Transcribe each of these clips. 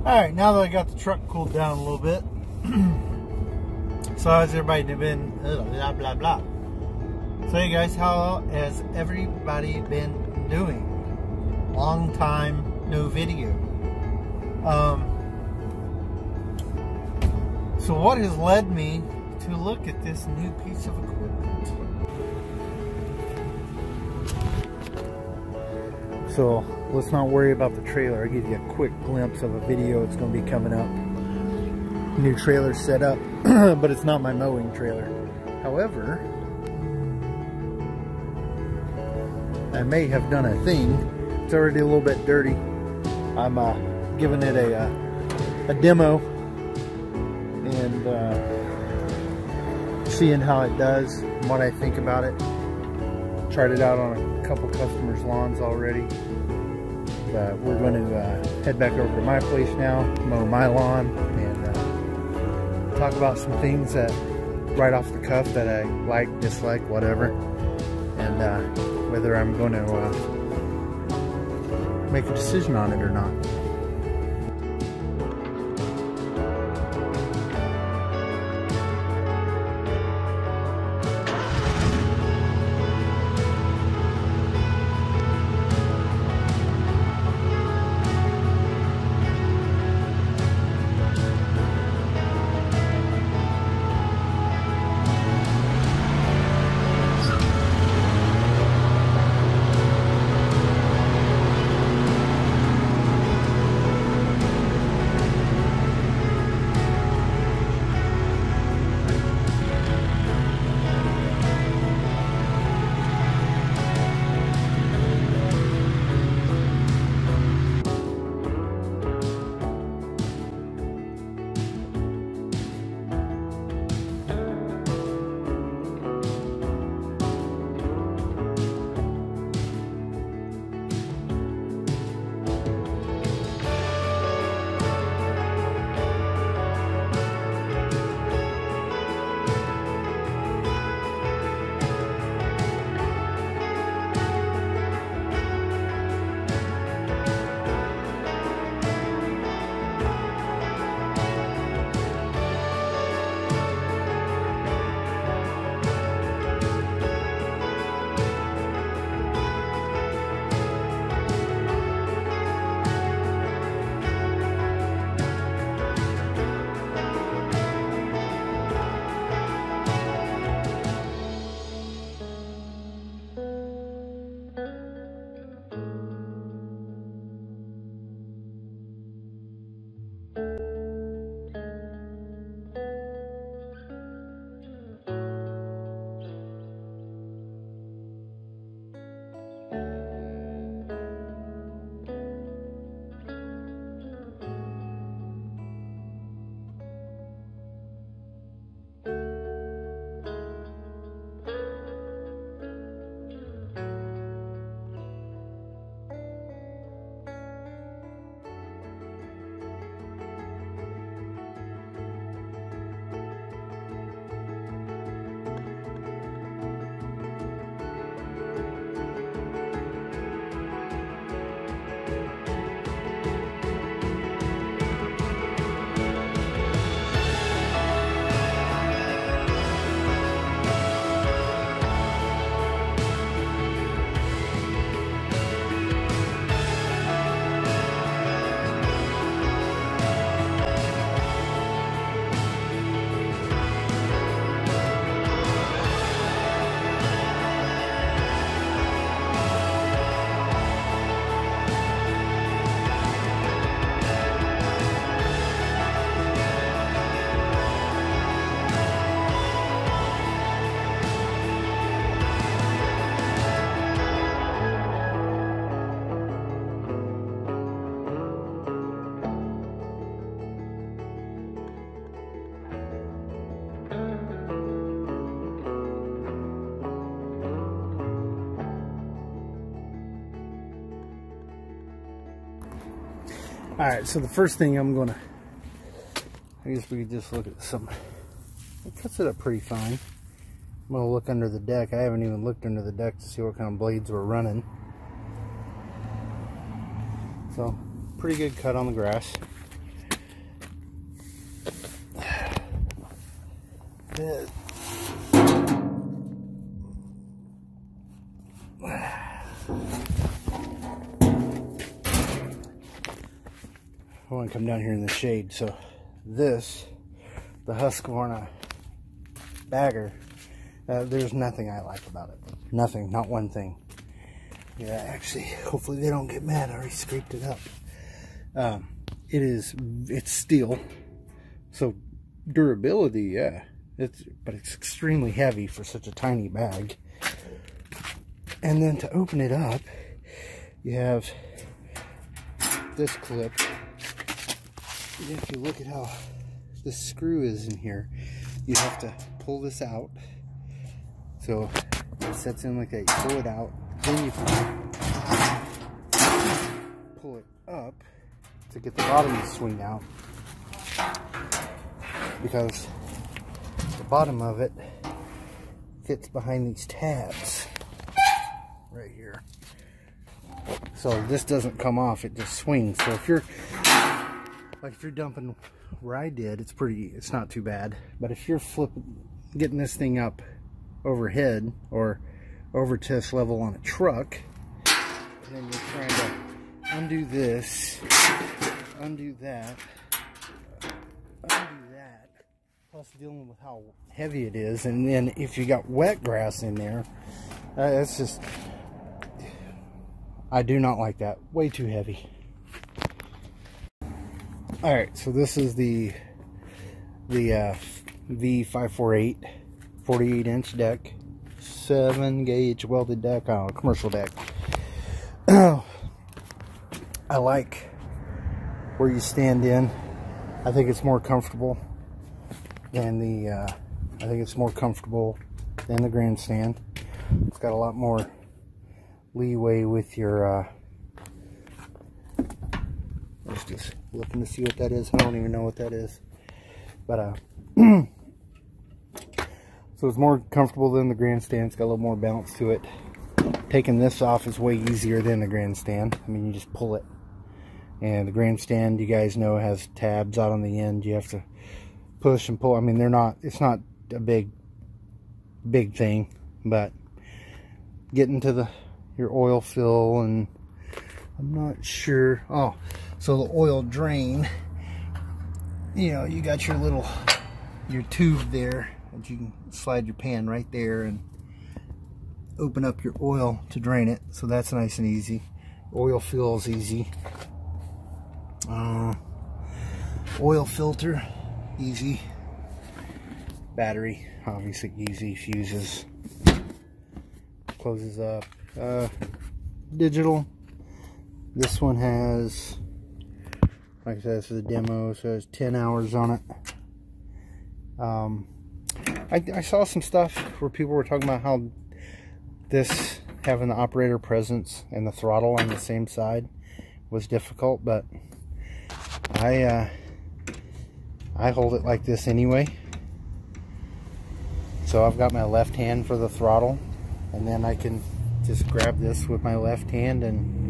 Alright, now that I got the truck cooled down a little bit. so how's everybody been? Blah, blah, blah. So hey guys, how has everybody been doing? Long time no video. Um, so what has led me to look at this new piece of equipment? So let's not worry about the trailer. I'll give you a quick glimpse of a video that's going to be coming up. New trailer set up, but it's not my mowing trailer. However, I may have done a thing. It's already a little bit dirty. I'm uh, giving it a, uh, a demo and uh, seeing how it does, what I think about it. Tried it out on a couple customers' lawns already. But we're going to uh, head back over to my place now, mow my lawn, and uh, talk about some things that right off the cuff that I like, dislike, whatever, and uh, whether I'm going to uh, make a decision on it or not. All right, so the first thing I'm gonna, I guess we could just look at some, it cuts it up pretty fine. I'm gonna look under the deck. I haven't even looked under the deck to see what kind of blades we're running. So, pretty good cut on the grass. I want to come down here in the shade. So this, the Husqvarna bagger, uh, there's nothing I like about it. Nothing, not one thing. Yeah, actually, hopefully they don't get mad. I already scraped it up. Um, it is, it's steel. So durability, yeah. It's, but it's extremely heavy for such a tiny bag. And then to open it up, you have this clip. You look at how the screw is in here, you have to pull this out. So it sets in like that. You pull it out, then you pull it up to get the bottom to swing out. Because the bottom of it fits behind these tabs right here. So this doesn't come off, it just swings. So if you're, like if you're dumping where I did, it's pretty, it's not too bad. But if you're flipping, getting this thing up overhead or over test level on a truck, and then you're trying to undo this, undo that, undo that, plus dealing with how heavy it is, and then if you got wet grass in there, uh, it's just, I do not like that. Way too heavy. Alright, so this is the the uh, V548 48 inch deck 7 gauge welded deck on a commercial deck. I like where you stand in. I think it's more comfortable than the uh, I think it's more comfortable than the grandstand. It's got a lot more leeway with your uh, was just looking to see what that is. I don't even know what that is. But uh so it's more comfortable than the grandstand. It's got a little more bounce to it. Taking this off is way easier than the grandstand. I mean you just pull it. And the grandstand you guys know has tabs out on the end. You have to push and pull. I mean they're not it's not a big big thing but getting to the your oil fill and I'm not sure. Oh so the oil drain you know you got your little your tube there that you can slide your pan right there and open up your oil to drain it. So that's nice and easy. Oil fills easy. Uh, oil filter easy. Battery obviously easy. Fuses closes up. Uh, digital. This one has like I said this is a demo so it's 10 hours on it. Um, I, I saw some stuff where people were talking about how this having the operator presence and the throttle on the same side was difficult but I uh, I hold it like this anyway. So I've got my left hand for the throttle and then I can just grab this with my left hand and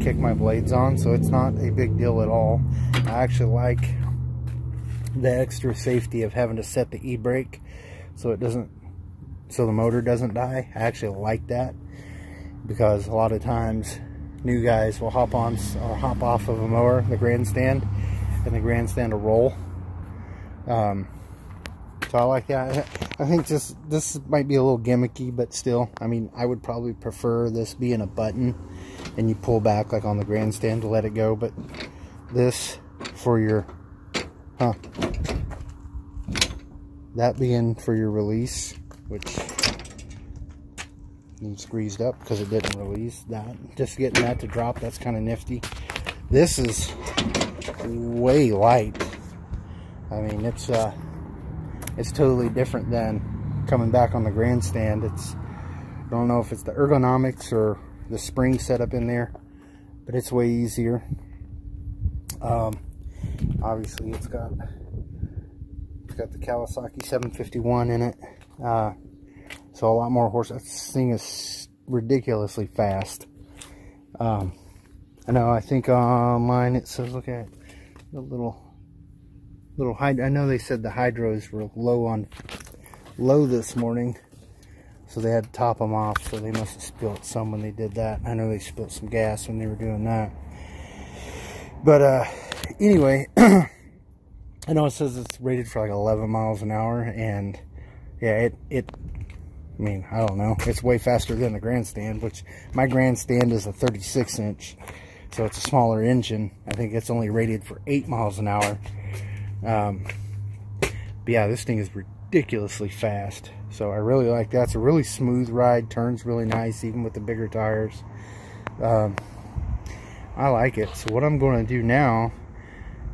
kick my blades on so it's not a big deal at all. I actually like the extra safety of having to set the e-brake so it doesn't so the motor doesn't die. I actually like that because a lot of times new guys will hop on or hop off of a mower the grandstand and the grandstand will roll. Um, so I like that. I think just this might be a little gimmicky but still I mean I would probably prefer this being a button and you pull back like on the grandstand to let it go but this for your huh. That being for your release which needs greased up because it didn't release that. Just getting that to drop that's kind of nifty. This is way light. I mean it's uh it's totally different than coming back on the grandstand. It's I don't know if it's the ergonomics or the spring setup in there but it's way easier. Um, obviously it's got it's got the Kawasaki 751 in it. Uh, so a lot more horse this thing is ridiculously fast. Um, I know I think on mine it says look at the little little hydro. I know they said the hydros were low on low this morning, so they had to top them off. So they must have spilt some when they did that. I know they spilled some gas when they were doing that. But uh, anyway, I know it says it's rated for like 11 miles an hour, and yeah, it it. I mean, I don't know. It's way faster than the grandstand, which my grandstand is a 36 inch, so it's a smaller engine. I think it's only rated for 8 miles an hour. Um, but yeah, this thing is ridiculously fast. So I really like that. It's a really smooth ride. Turns really nice, even with the bigger tires. Um, I like it. So what I'm going to do now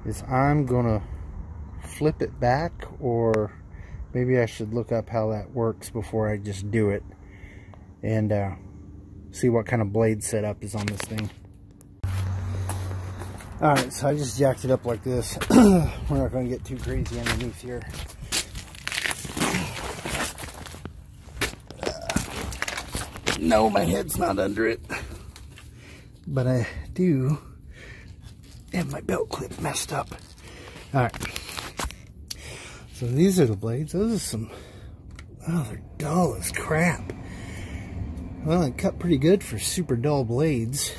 is I'm going to flip it back or maybe I should look up how that works before I just do it and uh, see what kind of blade setup is on this thing. Alright, so I just jacked it up like this. We're not going to get too crazy underneath here. No, my head's not under it. But I do have my belt clip messed up. Alright. So these are the blades. Those are some... Oh, they're dull as crap. Well, it cut pretty good for super dull blades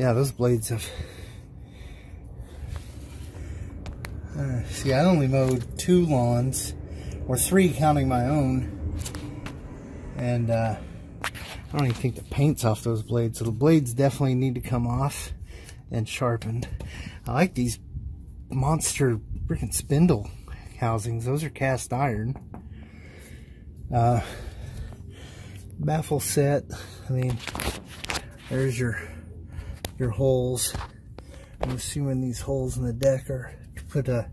yeah, those blades have... Uh, see, I only mowed two lawns, or three counting my own, and uh, I don't even think the paint's off those blades, so the blades definitely need to come off and sharpened. I like these monster freaking spindle housings. Those are cast iron. Uh, baffle set. I mean, there's your your holes. I'm assuming these holes in the deck are to put a,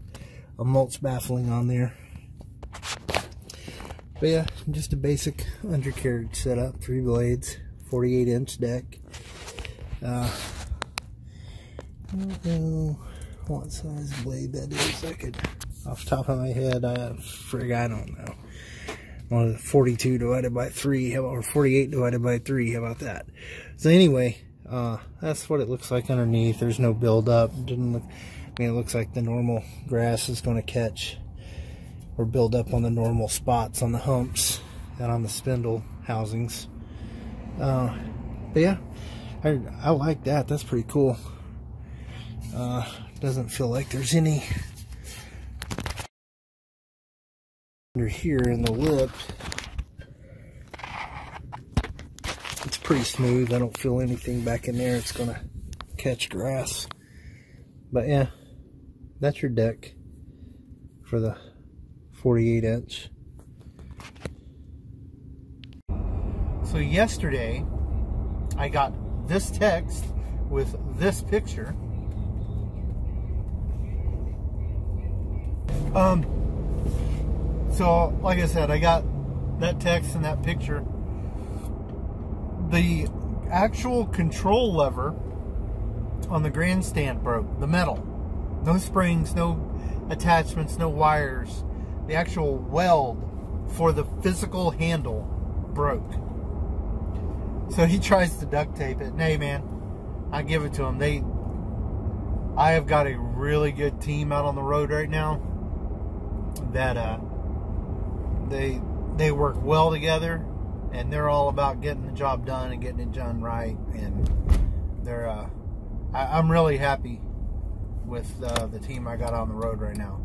a mulch baffling on there. But yeah, just a basic undercarriage setup, three blades, 48 inch deck. Uh, I don't know what size blade that is. I could, off the top of my head, uh, frig, I don't know. One 42 divided by 3, or 48 divided by 3, how about that? So anyway, uh, that's what it looks like underneath. There's no buildup. Didn't look. I mean, it looks like the normal grass is going to catch or build up on the normal spots on the humps and on the spindle housings. Uh, but yeah, I, I like that. That's pretty cool. Uh, doesn't feel like there's any under here in the lip It's pretty smooth. I don't feel anything back in there. It's going to catch grass. But yeah, that's your deck for the 48 inch. So yesterday, I got this text with this picture. Um, so like I said, I got that text and that picture the actual control lever on the grandstand broke. The metal. No springs, no attachments, no wires. The actual weld for the physical handle broke. So he tries to duct tape it. And hey, man, I give it to him. They, I have got a really good team out on the road right now. That uh, they they work well together and they're all about getting the job done and getting it done right. And they're, uh, I, am really happy with uh, the team I got on the road right now.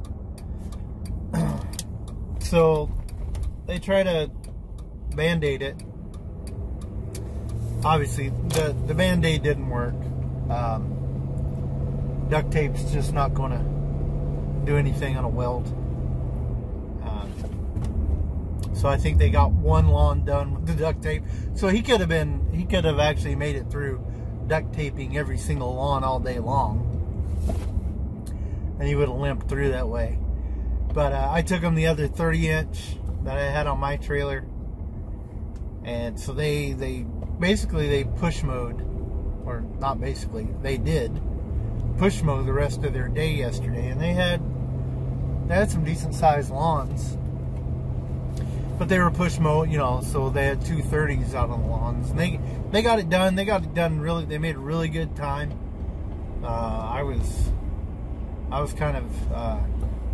So they try to band-aid it. Obviously, the, the band-aid didn't work. Um, duct tape's just not going to do anything on a weld. So I think they got one lawn done with the duct tape. So he could have been, he could have actually made it through duct taping every single lawn all day long. And he would have limped through that way. But uh, I took them the other 30 inch that I had on my trailer. And so they, they, basically they push mode, or not basically, they did push mow the rest of their day yesterday. And they had, they had some decent sized lawns but they were push mow, you know, so they had two thirties out on the lawns. And they they got it done. They got it done really. They made a really good time. Uh, I was I was kind of uh,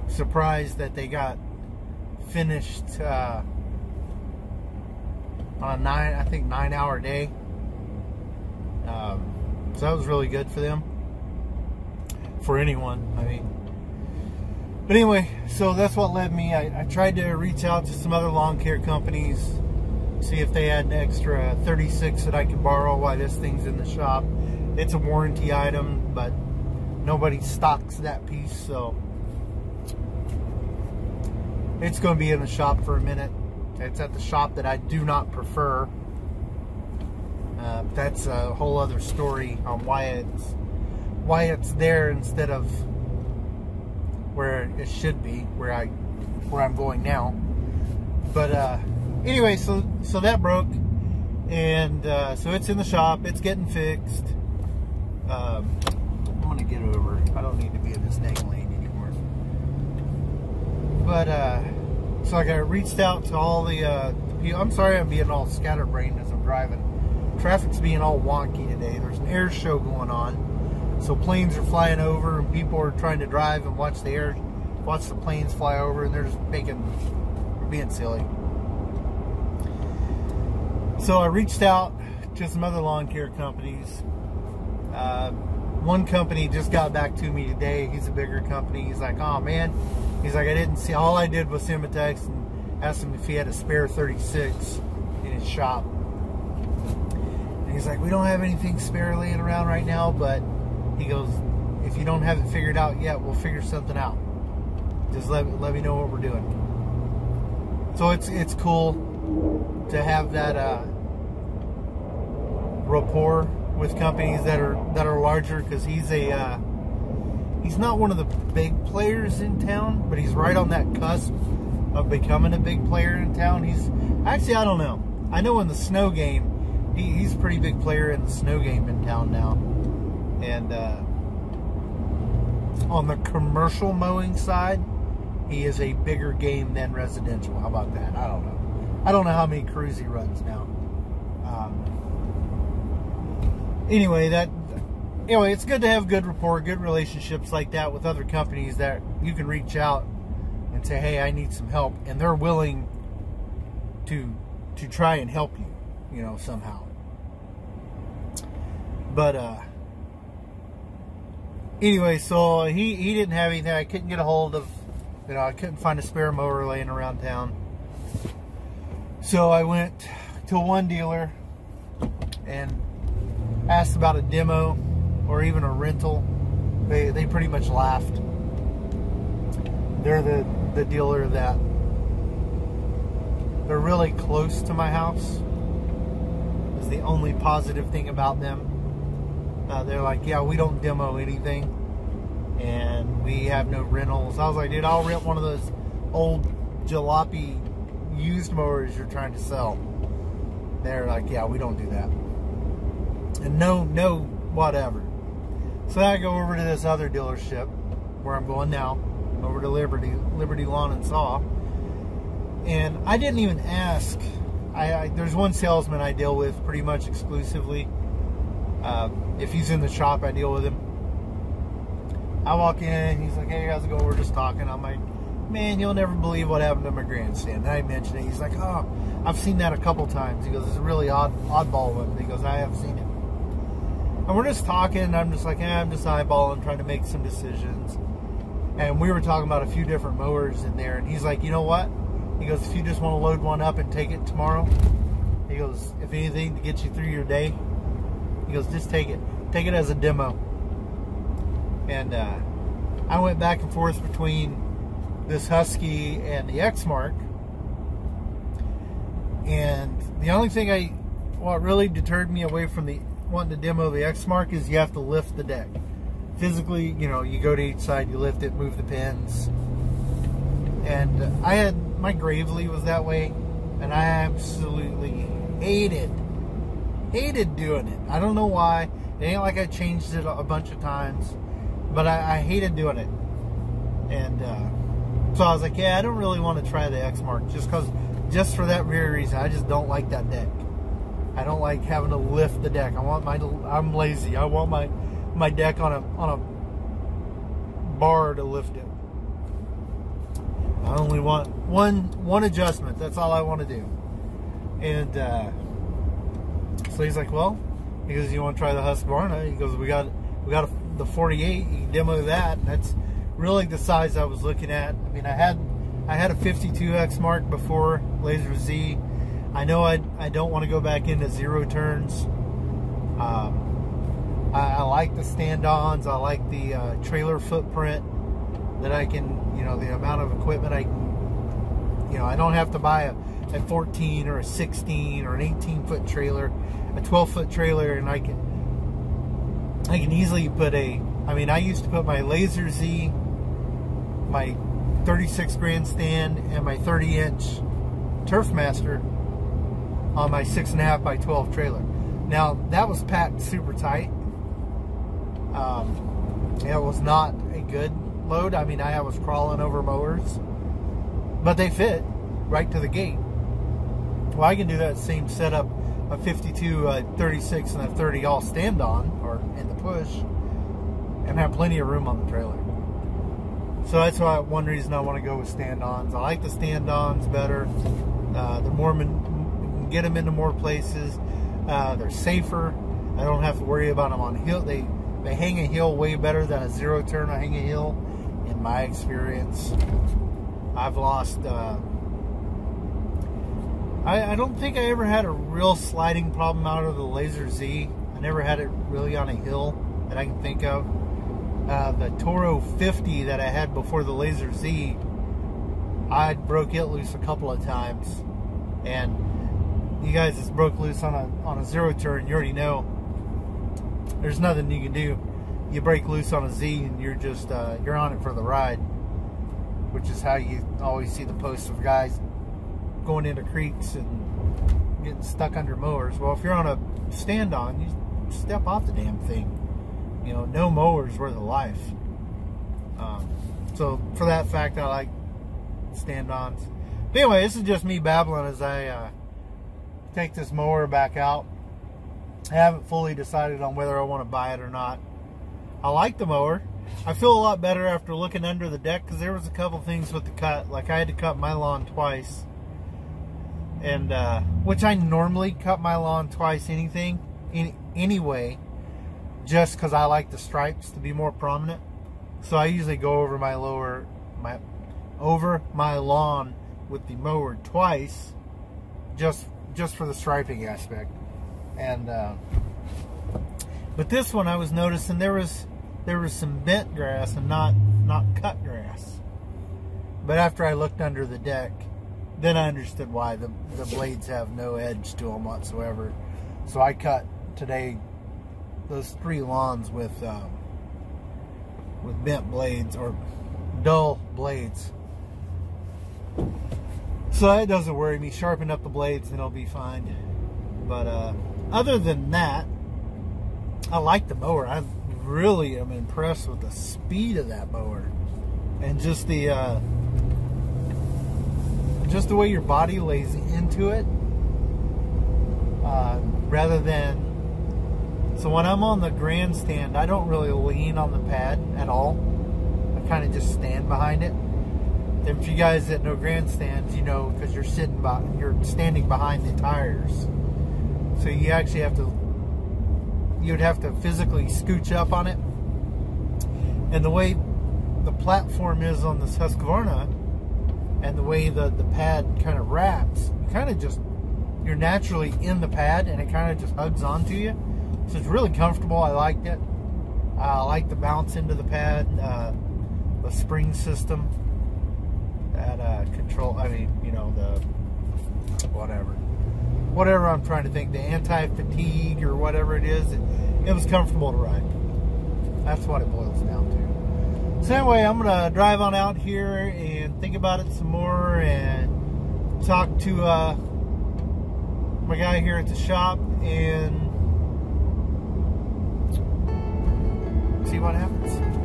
surprised that they got finished uh, on a nine, I think nine hour day. Um, so that was really good for them, for anyone. I mean, but anyway, so that's what led me. I, I tried to reach out to some other lawn care companies, see if they had an extra 36 that I could borrow while this thing's in the shop. It's a warranty item, but nobody stocks that piece, so it's going to be in the shop for a minute. It's at the shop that I do not prefer. Uh, that's a whole other story on why it's why it's there instead of where it should be, where I where I'm going now. But uh, anyway, so so that broke, and uh, so it's in the shop. It's getting fixed. Um, I'm gonna get over. I don't need to be in this dang lane anymore. But uh, so like I reached out to all the, uh, people. I'm sorry I'm being all scatterbrained as I'm driving. Traffic's being all wonky today. There's an air show going on. So planes are flying over and people are trying to drive and watch the air, watch the planes fly over and they're just making, being silly. So I reached out to some other lawn care companies. Uh, one company just got back to me today. He's a bigger company. He's like, oh man, he's like, I didn't see, all I did was send him a text and asked him if he had a spare 36 in his shop. And he's like, we don't have anything spare laying around right now, but he goes, if you don't have it figured out yet, we'll figure something out. Just let, let me know what we're doing. So it's, it's cool to have that, uh, rapport with companies that are that are larger because he's a uh, he's not one of the big players in town, but he's right on that cusp of becoming a big player in town. He's actually I don't know. I know in the snow game, he, he's a pretty big player in the snow game in town now, and uh, on the commercial mowing side, he is a bigger game than residential. How about that? I don't know. I don't know how many crews he runs now. Um, anyway, that anyway, it's good to have good rapport, good relationships like that with other companies that you can reach out and say, "Hey, I need some help," and they're willing to to try and help you, you know, somehow. But uh anyway, so he he didn't have anything. I couldn't get a hold of, you know, I couldn't find a spare mower laying around town. So I went to one dealer and asked about a demo or even a rental, they, they pretty much laughed. They're the, the dealer that they're really close to my house is the only positive thing about them. Uh, they're like, yeah, we don't demo anything and we have no rentals. I was like, dude, I'll rent one of those old jalopy used mowers you're trying to sell. They're like, yeah, we don't do that and no, no, whatever. So I go over to this other dealership where I'm going now, over to Liberty, Liberty Lawn and Saw, and I didn't even ask. I, I there's one salesman I deal with pretty much exclusively. Uh, if he's in the shop, I deal with him. I walk in, he's like, "Hey, how's it going?" We're just talking. I'm like, "Man, you'll never believe what happened to my grandstand." And I mentioned it. He's like, "Oh, I've seen that a couple times." He goes, "It's a really odd, oddball one." He goes, "I have seen it." And we're just talking, and I'm just like, eh, I'm just eyeballing, trying to make some decisions. And we were talking about a few different mowers in there, and he's like, you know what? He goes, if you just want to load one up and take it tomorrow, he goes, if anything to get you through your day, he goes, just take it. Take it as a demo. And uh, I went back and forth between this Husky and the Exmark. And the only thing I, what really deterred me away from the wanting to demo the Exmark is you have to lift the deck. Physically, you know, you go to each side, you lift it, move the pins. And I had, my Gravely was that way, and I absolutely hated, hated doing it. I don't know why. It ain't like I changed it a bunch of times, but I, I hated doing it. And uh, so I was like, yeah, I don't really want to try the Exmark just because, just for that very reason. I just don't like that deck. I don't like having to lift the deck. I want my I'm lazy. I want my my deck on a on a bar to lift it. I only want one one adjustment. That's all I want to do. And uh, so he's like, well, he goes, you want to try the Husqvarna? He goes, we got we got a, the 48. You can demo that. And that's really the size I was looking at. I mean, I had I had a 52 Exmark before Lazer Z. I know I I don't want to go back into zero turns. Um, I, I, like the stand-ons. I like the uh, trailer footprint that I can, you know, the amount of equipment I can, you know, I don't have to buy a, a 14 or a 16 or an 18 foot trailer, a 12 foot trailer, and I can, I can easily put a, I mean, I used to put my Lazer Z, my 36 grandstand, and my 30 inch Turfmaster on my six and a half by 12 trailer. Now that was packed super tight. Um, it was not a good load. I mean, I was crawling over mowers, but they fit right to the gate. Well, I can do that same setup, a 52, a 36, and a 30 all stand on or in the push, and have plenty of room on the trailer. So that's why one reason I want to go with stand-ons. I like the stand-ons better. Uh, they're get them into more places. Uh, they're safer. I don't have to worry about them on hill. They they hang a hill way better than a zero turn. I hang a hill, in my experience. I've lost. Uh, I, I don't think I ever had a real sliding problem out of the Lazer Z. I never had it really on a hill that I can think of. Uh, the Toro 50 that I had before the Lazer Z, I broke it loose a couple of times, and you guys just broke loose on a on a zero turn, you already know there's nothing you can do. You break loose on a Z and you're just uh, you're on it for the ride, which is how you always see the posts of guys going into creeks and getting stuck under mowers. Well, if you're on a stand on, you step off the damn thing. You know, no mowers worth of life. Um, so for that fact, I like stand-ons. But anyway, this is just me babbling as I uh, take this mower back out. I haven't fully decided on whether I want to buy it or not. I like the mower. I feel a lot better after looking under the deck because there was a couple things with the cut. Like I had to cut my lawn twice. And, uh, which I normally cut my lawn twice anything, any, anyway, just because I like the stripes to be more prominent. So I usually go over my lower, my, over my lawn with the mower twice, just just for the striping aspect. And uh, but this one I was noticing there was there was some bent grass and not not cut grass. But after I looked under the deck, then I understood why the the blades have no edge to them whatsoever. So I cut today those three lawns with um, with bent blades or dull blades. So that doesn't worry me. Sharpen up the blades and it'll be fine. But uh, other than that, I like the mower. I really am impressed with the speed of that mower. And just the uh, just the way your body lays into it. Uh, rather than so when I'm on the grandstand, I don't really lean on the pad at all. I kind of just stand behind it if you guys that know grandstands, you know because you're sitting by, you're standing behind the tires, so you actually have to, you'd have to physically scooch up on it. And the way the platform is on this Husqvarna, and the way the the pad kind of wraps, you kind of just you're naturally in the pad, and it kind of just hugs onto you. So it's really comfortable. I liked it. I like the bounce into the pad, uh, the spring system that uh, control, I mean, you know, the whatever. Whatever I'm trying to think, the anti-fatigue or whatever it is, it, it was comfortable to ride. That's what it boils down to. So anyway, I'm going to drive on out here and think about it some more and talk to uh, my guy here at the shop and see what happens.